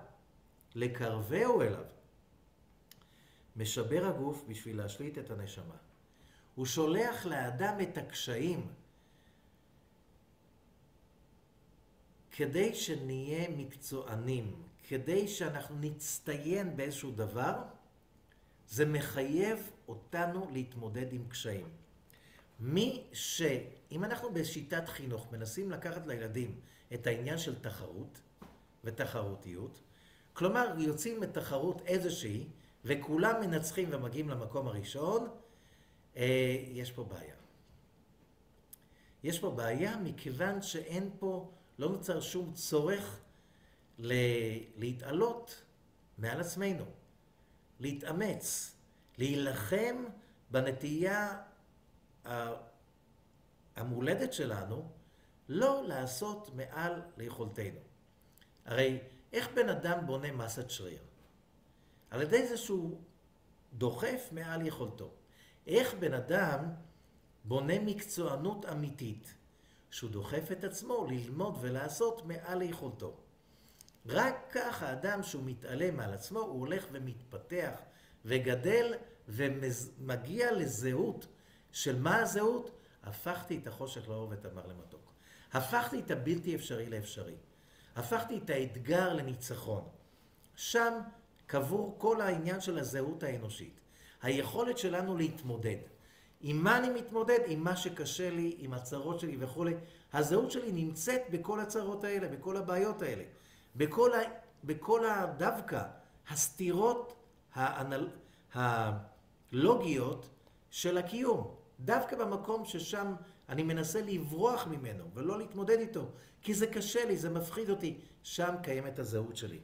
לקרבהו אליו, משבר הגוף בשביל להשליט את הנשמה. הוא שולח לאדם את הקשיים כדי שנהיה מקצוענים, כדי שאנחנו נצטיין באיזשהו דבר, זה מחייב אותנו להתמודד עם קשיים. מי ש... אם אנחנו בשיטת חינוך מנסים לקחת לילדים את העניין של תחרות ותחרותיות, כלומר יוצאים מתחרות איזושהי וכולם מנצחים ומגיעים למקום הראשון, אה, יש פה בעיה. יש פה בעיה מכיוון שאין פה, לא נוצר שום צורך להתעלות מעל עצמנו, להתאמץ, להילחם בנטייה המולדת שלנו לא לעשות מעל ליכולתנו. הרי איך בן אדם בונה מסת שריר? על ידי זה שהוא דוחף מעל יכולתו. איך בן אדם בונה מקצוענות אמיתית, שהוא דוחף את עצמו ללמוד ולעשות מעל יכולתו. רק ככה אדם שהוא מתעלם על עצמו, הוא הולך ומתפתח וגדל ומגיע לזהות של מה הזהות? הפכתי את החושך לאור ואת המר למתוק. הפכתי את הבלתי אפשרי לאפשרי. הפכתי את האתגר לניצחון. שם קבור כל העניין של הזהות האנושית. היכולת שלנו להתמודד. עם מה אני מתמודד? עם מה שקשה לי, עם הצרות שלי וכולי. הזהות שלי נמצאת בכל הצרות האלה, בכל הבעיות האלה. בכל, ה... בכל ה... דווקא הסתירות הלוגיות של הקיום. דווקא במקום ששם אני מנסה לברוח ממנו ולא להתמודד איתו, כי זה קשה לי, זה מפחיד אותי, שם קיימת הזהות שלי.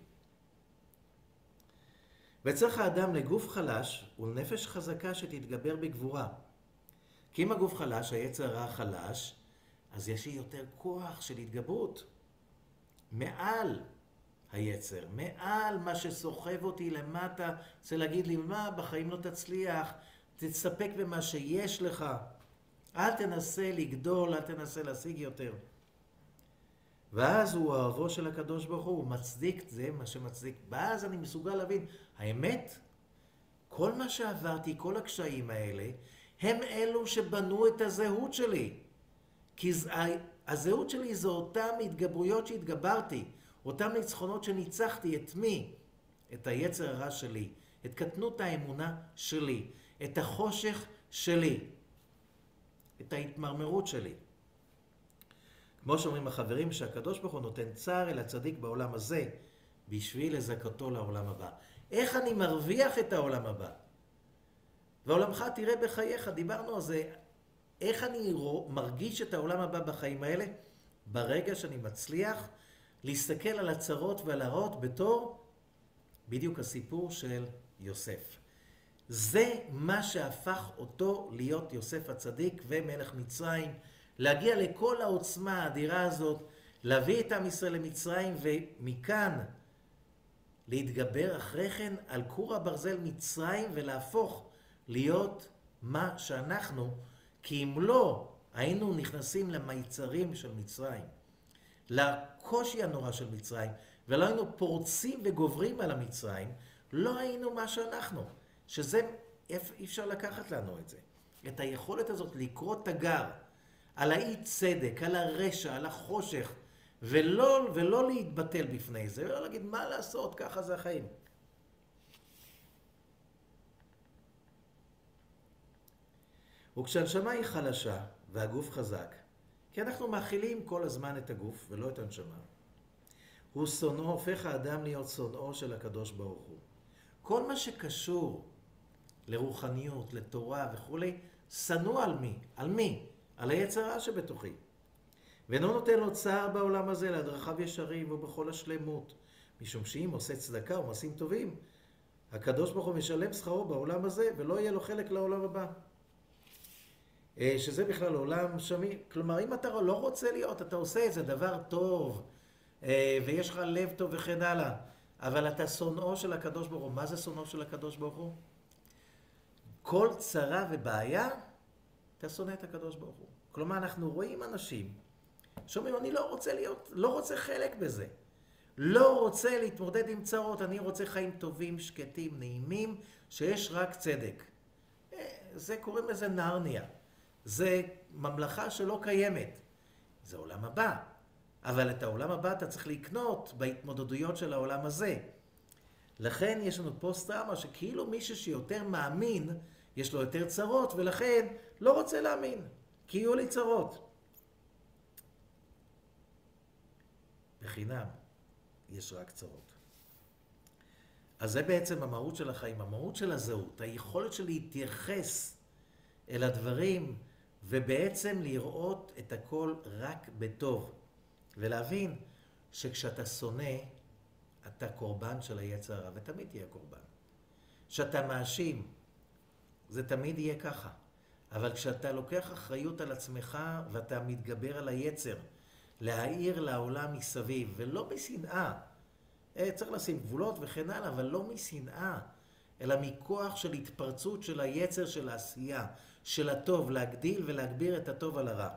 וצריך האדם לגוף חלש ולנפש חזקה שתתגבר בגבורה. כי אם הגוף חלש, היצר הרע חלש, אז יש לי יותר כוח של התגברות. מעל היצר, מעל מה שסוחב אותי למטה, רוצה להגיד לי, מה, בחיים לא תצליח, תסתפק במה שיש לך. אל תנסה לגדול, אל תנסה להשיג יותר. ואז הוא אוהבו של הקדוש ברוך הוא, הוא מצדיק, זה מה שמצדיק. ואז אני מסוגל להבין, האמת, כל מה שעברתי, כל הקשיים האלה, הם אלו שבנו את הזהות שלי. כי הזהות שלי זו אותם התגברויות שהתגברתי, אותם ניצחונות שניצחתי, את מי? את היצר הרע שלי, את קטנות האמונה שלי, את החושך שלי, את ההתמרמרות שלי. כמו שאומרים החברים, שהקדוש ברוך הוא נותן צער אל הצדיק בעולם הזה, בשביל לזכותו לעולם הבא. איך אני מרוויח את העולם הבא? ועולמך תראה בחייך, דיברנו על זה. איך אני מרגיש את העולם הבא בחיים האלה? ברגע שאני מצליח להסתכל על הצרות ועל הרעות בתור בדיוק הסיפור של יוסף. זה מה שהפך אותו להיות יוסף הצדיק ומלך מצרים, להגיע לכל העוצמה האדירה הזאת, להביא את עם ישראל למצרים ומכאן להתגבר אחרי כן על כור הברזל מצרים ולהפוך להיות מה שאנחנו, כי אם לא היינו נכנסים למיצרים של מצרים, לקושי הנורא של מצרים, ולא היינו פורצים וגוברים על המצרים, לא היינו מה שאנחנו. שזה, אי אפשר לקחת לנו את זה. את היכולת הזאת לקרוא תגר על האי צדק, על הרשע, על החושך, ולא, ולא להתבטל בפני זה, ולא להגיד מה לעשות, ככה זה החיים. וכשהנשמה היא חלשה והגוף חזק, כי אנחנו מאכילים כל הזמן את הגוף ולא את הנשמה, הוא שונאו, הופך האדם להיות שונאו של הקדוש ברוך הוא. כל מה שקשור לרוחניות, לתורה וכולי, שנוא על מי? על מי? על היצר שבתוכי. ואינו נותן לו צער בעולם הזה, להדרכיו ישרים ובכל השלמות. משום שאם עושה צדקה ומעשים טובים, הקדוש ברוך הוא משלם שכרו בעולם הזה, ולא יהיה לו חלק לעולם הבא. אה, שזה בכלל עולם שמי. כלומר, אם אתה לא רוצה להיות, אתה עושה איזה דבר טוב, אה, ויש לך לב טוב וכן הלאה, אבל אתה שונאו של הקדוש ברוך הוא. מה זה שונאו של הקדוש ברוך הוא? כל צרה ובעיה, אתה שונא את הקדוש ברוך הוא. כלומר, אנחנו רואים אנשים שאומרים, אני לא רוצה להיות, לא רוצה חלק בזה. לא רוצה להתמודד עם צרות, אני רוצה חיים טובים, שקטים, נעימים, שיש רק צדק. אה, זה קוראים לזה נרניה. זה ממלכה שלא קיימת. זה עולם הבא. אבל את העולם הבא אתה צריך לקנות בהתמודדויות של העולם הזה. לכן יש לנו פוסט-טראומה שכאילו מישהו שיותר מאמין, יש לו יותר צרות, ולכן לא רוצה להאמין, כי יהיו לי צרות. בחינם יש רק צרות. אז זה בעצם המהות של החיים, המהות של הזהות, היכולת של להתייחס אל הדברים ובעצם לראות את הכל רק בטוב. ולהבין שכשאתה שונא, אתה קורבן של היצר הרע, ותמיד תהיה קורבן. כשאתה מאשים, זה תמיד יהיה ככה. אבל כשאתה לוקח אחריות על עצמך ואתה מתגבר על היצר, להאיר לעולם מסביב, ולא משנאה, אה, צריך לשים גבולות וכן הלאה, אבל לא משנאה, אלא מכוח של התפרצות של היצר של העשייה, של הטוב, להגדיל ולהגביר את הטוב על הרע.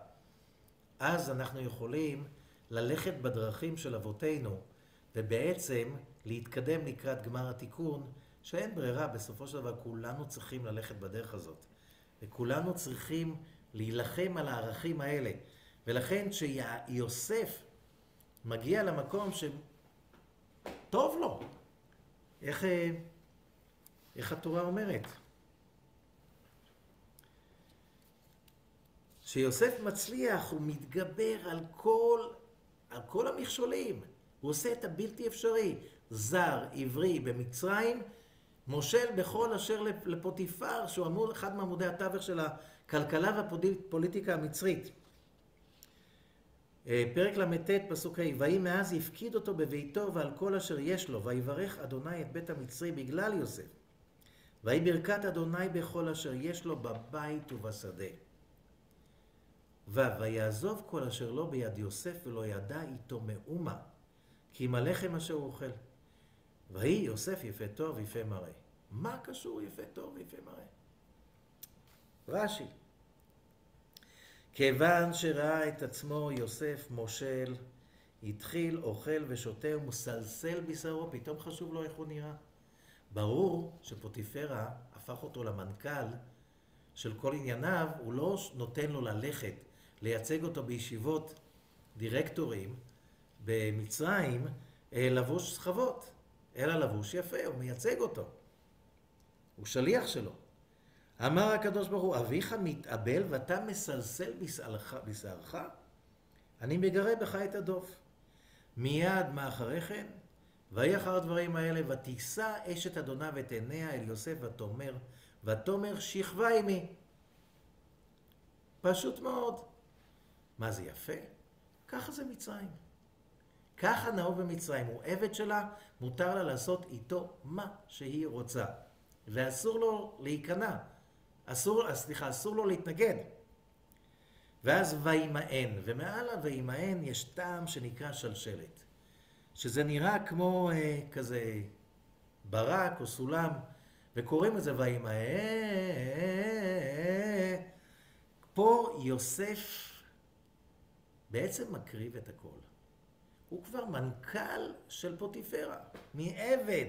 אז אנחנו יכולים ללכת בדרכים של אבותינו, ובעצם להתקדם לקראת גמר התיקון, שאין ברירה, בסופו של דבר כולנו צריכים ללכת בדרך הזאת. וכולנו צריכים להילחם על הערכים האלה. ולכן כשיוסף מגיע למקום שטוב לו, איך, איך התורה אומרת? כשיוסף מצליח הוא מתגבר על כל, על כל המכשולים. הוא עושה את הבלתי אפשרי. זר, עברי, במצרים, מושל בכל אשר לפוטיפר, שהוא אמור אחד מעמודי התווך של הכלכלה והפוליטיקה המצרית. אה, פרק ל"ט, פסוק ה', ויהי מאז הפקיד אותו בביתו ועל כל אשר יש לו, ויברך אדוני את בית המצרי בגלל יוסף. ויהי ברכת אדוני בכל אשר יש לו בבית ובשדה. ויעזוב כל אשר לו ביד יוסף ולא ידע איתו מאומה, כי אם הלחם אשר הוא אוכל. ויהי יוסף יפה טוב ויפה מראה. מה קשור יפה טוב ויפה מראה? רש"י. כיוון שראה את עצמו יוסף מושל, התחיל אוכל ושותה ומסלסל בשרו, פתאום חשוב לו איך הוא נראה. ברור שפוטיפרה הפך אותו למנכ"ל של כל ענייניו, הוא לא נותן לו ללכת לייצג אותו בישיבות דירקטורים במצרים, לבוש סחבות, אלא לבוש יפה, הוא מייצג אותו. הוא שליח שלו. אמר הקדוש ברוך הוא, אביך מתאבל ואתה מסלסל בשערך? אני מגרה בך את הדוף. מיד מאחרי כן, ויהי אחר הדברים האלה, ותישא אשת אדוניו את עיניה אל יוסף ותאמר, ותאמר שכבה עמי. פשוט מאוד. מה זה יפה? ככה זה מצרים. ככה נהוג במצרים. הוא עבד שלה, מותר לה לעשות איתו מה שהיא רוצה. ואסור לו להיכנע. אסור, סליחה, אסור לו להתנגד. ואז וימאן, ומעל הוימאן יש טעם שנקרא שלשלת. שזה נראה כמו אה, כזה ברק או סולם, וקוראים לזה וימאן. פה יוסף בעצם מקריב את הכל. הוא כבר מנכ"ל של פוטיפרה, מעבד,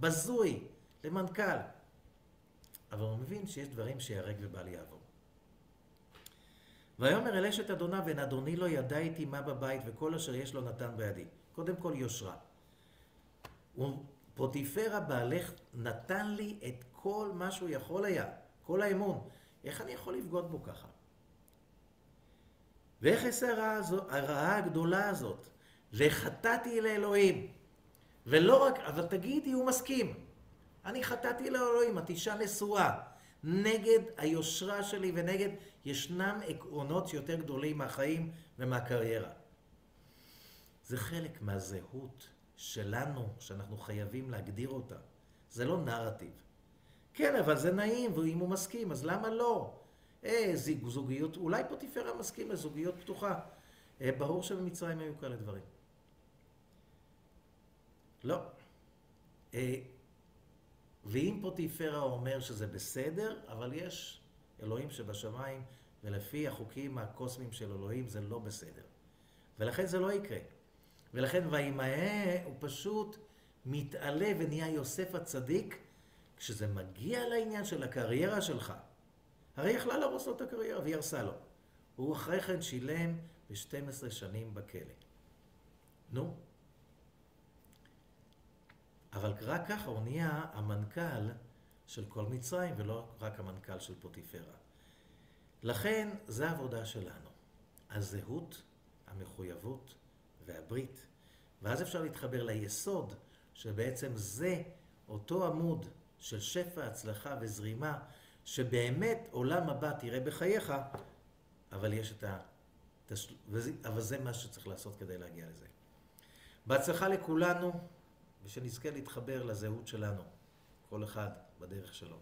בזוי, למנכ"ל. אבל הוא מבין שיש דברים שיהרג ובל יעבור. ויאמר אל אשת אדוניו, ון אדוני לא ידע איתי מה בבית, וכל אשר יש לו נתן בידי. קודם כל יושרה. פוטיפרה בעלך נתן לי את כל מה שהוא יכול היה, כל האמון. איך אני יכול לבגוד בו ככה? ואיך אעשה הרעה, הרעה הגדולה הזאת? וחטאתי לאלוהים. ולא רק, אבל תגידי, הוא מסכים. אני חטאתי לאלוהים, את אישה נשואה. נגד היושרה שלי ונגד, ישנם עקרונות שיותר גדולים מהחיים ומהקריירה. זה חלק מהזהות שלנו, שאנחנו חייבים להגדיר אותה. זה לא נרטיב. כן, אבל זה נעים, ואם הוא מסכים, אז למה לא? אה, זוגיות, אולי פוטיפרה מסכים לזוגיות פתוחה. אה, ברור שבמצרים היו כאלה דברים. לא. אה, ואם פוטיפרה אומר שזה בסדר, אבל יש אלוהים שבשמיים, ולפי החוקים הקוסמיים של אלוהים זה לא בסדר. ולכן זה לא יקרה. ולכן וימהה הוא פשוט מתעלה ונהיה יוסף הצדיק כשזה מגיע לעניין של הקריירה שלך. הרי יכלה להרוס לו את הקריירה והיא הרסה לו. הוא אחרי כן שילם ב-12 שנים בכלא. נו, אבל רק ככה הוא נהיה המנכ"ל של כל מצרים, ולא רק המנכ"ל של פוטיפרה. לכן, זו העבודה שלנו. הזהות, המחויבות והברית. ואז אפשר להתחבר ליסוד, שבעצם זה אותו עמוד של שפע, הצלחה וזרימה, שבאמת עולם הבא תראה בחייך, אבל יש את ה... אבל זה מה שצריך לעשות כדי להגיע לזה. בהצלחה לכולנו. ושנזכה להתחבר לזהות שלנו, כל אחד בדרך שלו.